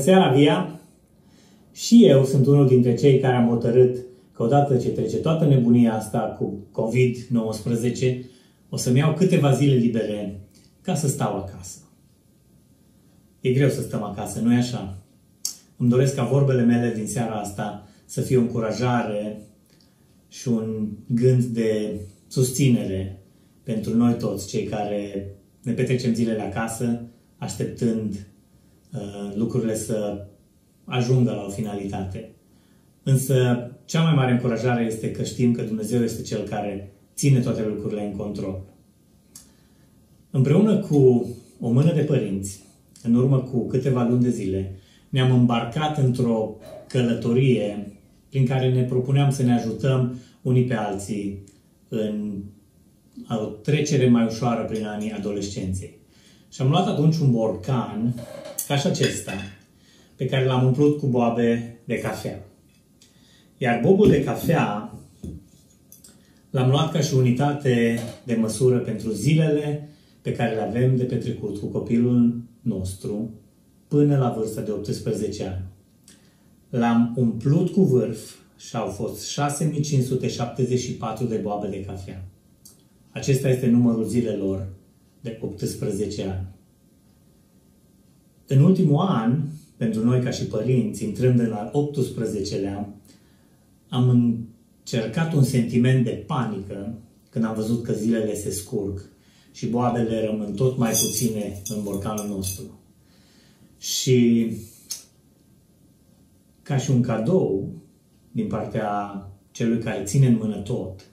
seara, Via! Și eu sunt unul dintre cei care am hotărât că odată ce trece toată nebunia asta cu COVID-19, o să-mi iau câteva zile libere ca să stau acasă. E greu să stăm acasă, nu-i așa? Îmi doresc ca vorbele mele din seara asta să fie o încurajare și un gând de susținere pentru noi toți, cei care ne petrecem zilele acasă, așteptând uh, lucrurile să ajungă la o finalitate. Însă, cea mai mare încurajare este că știm că Dumnezeu este Cel care ține toate lucrurile în control. Împreună cu o mână de părinți, în urmă cu câteva luni de zile, ne-am îmbarcat într-o călătorie prin care ne propuneam să ne ajutăm unii pe alții în o trecere mai ușoară prin anii adolescenței. Și am luat atunci un borcan, ca și acesta, pe care l-am umplut cu boabe de cafea. Iar bobul de cafea l-am luat ca și unitate de măsură pentru zilele pe care le avem de petrecut cu copilul nostru până la vârsta de 18 ani. L-am umplut cu vârf și au fost 6574 de boabe de cafea. Acesta este numărul zilelor de 18 ani. În ultimul an, pentru noi ca și părinți, intrând în al 18-lea, am încercat un sentiment de panică când am văzut că zilele se scurg și boabele rămân tot mai puține în borcanul nostru. Și ca și un cadou din partea celui care ține în mână tot,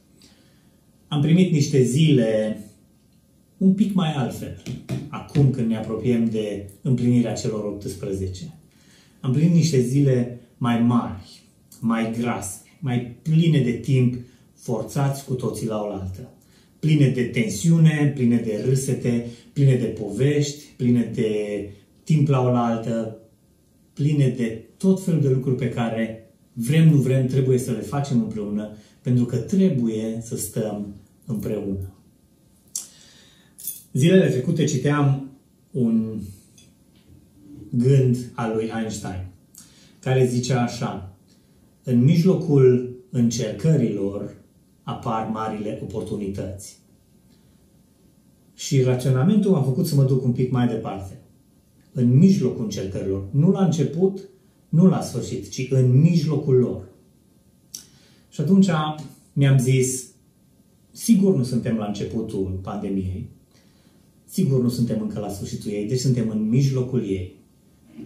am primit niște zile un pic mai altfel, acum când ne apropiem de împlinirea celor 18. Am primit niște zile mai mari, mai grase, mai pline de timp, forțați cu toții la oaltă. Pline de tensiune, pline de râsete, pline de povești, pline de timp la oaltă, pline de tot felul de lucruri pe care vrem, nu vrem, trebuie să le facem împreună, pentru că trebuie să stăm împreună. Zilele trecute citeam un gând al lui Einstein, care zicea așa, în mijlocul încercărilor apar marile oportunități. Și raționamentul m-a făcut să mă duc un pic mai departe. În mijlocul încercărilor. Nu la început, nu la sfârșit, ci în mijlocul lor. Și atunci mi-am zis, sigur nu suntem la începutul pandemiei, sigur nu suntem încă la sfârșitul ei, deci suntem în mijlocul ei.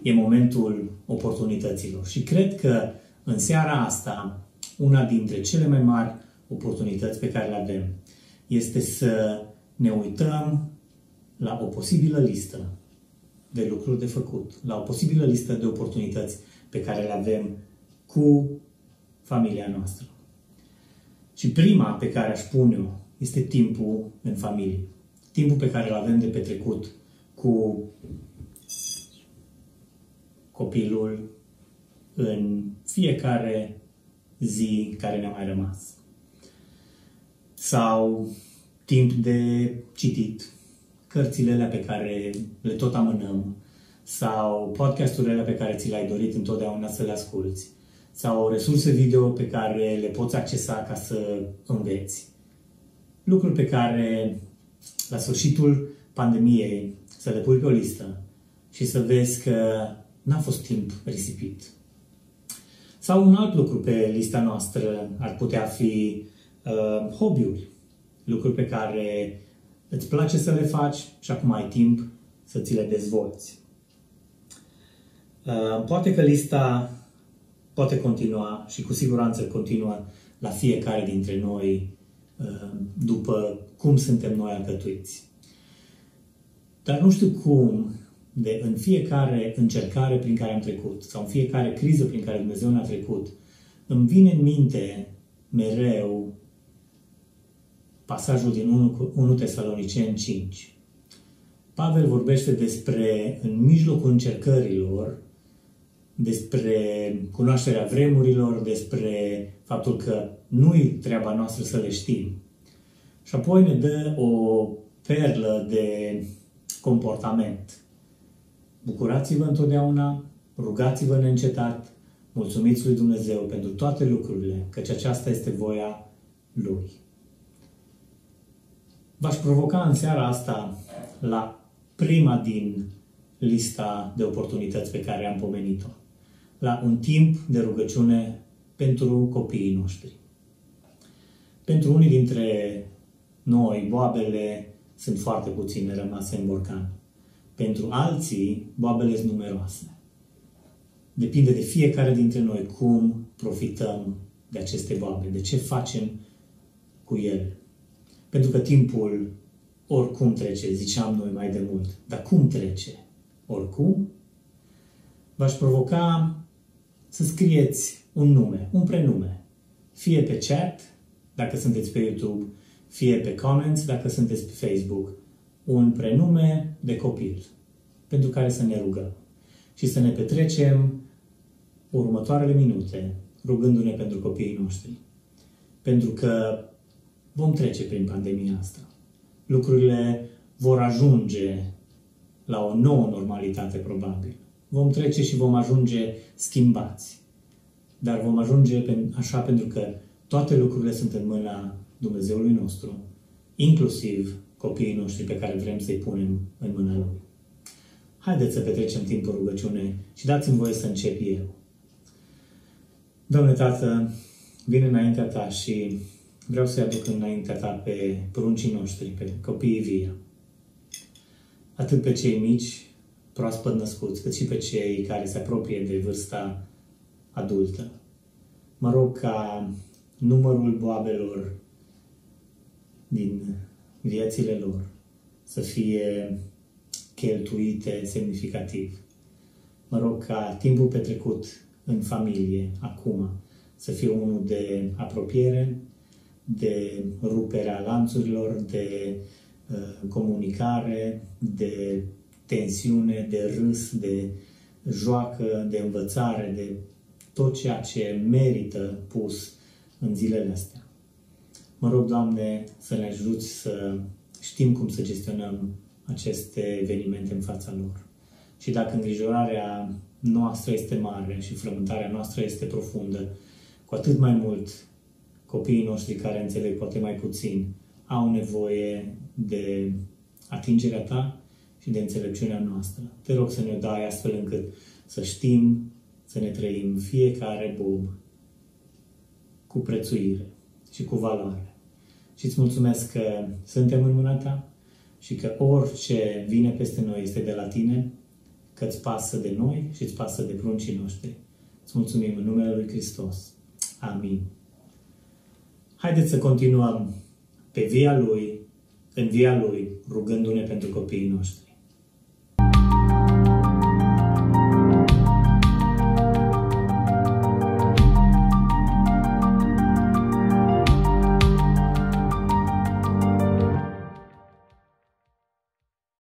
E momentul oportunităților. Și cred că în seara asta, una dintre cele mai mari oportunități pe care le avem este să ne uităm la o posibilă listă de lucruri de făcut, la o posibilă listă de oportunități pe care le avem cu familia noastră. Și prima pe care aș pune-o este timpul în familie. Timpul pe care îl avem de petrecut cu copilul în fiecare zi care ne-a mai rămas. Sau timp de citit, cărțile alea pe care le tot amânăm, sau podcasturile pe care ți le-ai dorit întotdeauna să le asculți, sau resurse video pe care le poți accesa ca să înveți. Lucruri pe care la sfârșitul pandemiei să le pui pe o listă și să vezi că n-a fost timp risipit. Sau un alt lucru pe lista noastră ar putea fi uh, hobby-uri, lucruri pe care îți place să le faci și acum ai timp să ți le dezvolți. Uh, poate că lista poate continua și cu siguranță continuă la fiecare dintre noi uh, după cum suntem noi alcătuiți. Dar nu știu cum de în fiecare încercare prin care am trecut sau în fiecare criză prin care Dumnezeu ne-a trecut, îmi vine în minte mereu pasajul din 1, 1 Tesaloniceni 5. Pavel vorbește despre, în mijlocul încercărilor, despre cunoașterea vremurilor, despre faptul că nu-i treaba noastră să le știm. Și apoi ne dă o perlă de comportament. Bucurați-vă întotdeauna, rugați-vă neîncetat, mulțumiți lui Dumnezeu pentru toate lucrurile, căci aceasta este voia Lui. V-aș provoca în seara asta la prima din lista de oportunități pe care am pomenit-o. La un timp de rugăciune pentru copiii noștri. Pentru unii dintre noi, boabele sunt foarte puține rămase în borcan. Pentru alții, boabele sunt numeroase. Depinde de fiecare dintre noi cum profităm de aceste boabe, de ce facem cu ele. Pentru că timpul oricum trece, ziceam noi mai de mult. Dar cum trece? Oricum? V-aș provoca să scrieți un nume, un prenume. Fie pe chat, dacă sunteți pe YouTube, fie pe comments, dacă sunteți pe Facebook. Un prenume de copil pentru care să ne rugăm și să ne petrecem următoarele minute rugându-ne pentru copiii noștri. Pentru că vom trece prin pandemia asta. Lucrurile vor ajunge la o nouă normalitate, probabil. Vom trece și vom ajunge schimbați. Dar vom ajunge așa pentru că toate lucrurile sunt în mâna Dumnezeului nostru, inclusiv copiii noștri pe care vrem să-i punem în mâna Lui. Haideți să petrecem timpul rugăciune și dați-mi voie să încep eu. Doamne Tată, vin înaintea Ta și vreau să-i aduc înaintea Ta pe pruncii noștri, pe copiii via. Atât pe cei mici, proaspăt născuți, cât și pe cei care se apropie de vârsta adultă. Mă rog ca numărul boabelor din viețile lor să fie cheltuite semnificativ. Mă rog ca timpul petrecut în familie, acum, să fie unul de apropiere, de ruperea lanțurilor, de uh, comunicare, de tensiune, de râs, de joacă, de învățare, de tot ceea ce merită pus în zilele astea. Mă rog, Doamne, să ne ajuți să știm cum să gestionăm aceste evenimente în fața lor. Și dacă îngrijorarea noastră este mare și frământarea noastră este profundă, cu atât mai mult copiii noștri care înțeleg poate mai puțin au nevoie de atingerea ta și de înțelepciunea noastră. Te rog să ne dai astfel încât să știm, să ne trăim fiecare bob cu prețuire și cu valoare. Și îți mulțumesc că suntem în mâna ta și că orice vine peste noi este de la tine, că îți pasă de noi și îți pasă de pruncii noștri. Îți mulțumim în numele Lui Hristos. Amin. Haideți să continuăm pe via Lui, în via Lui, rugându-ne pentru copiii noștri.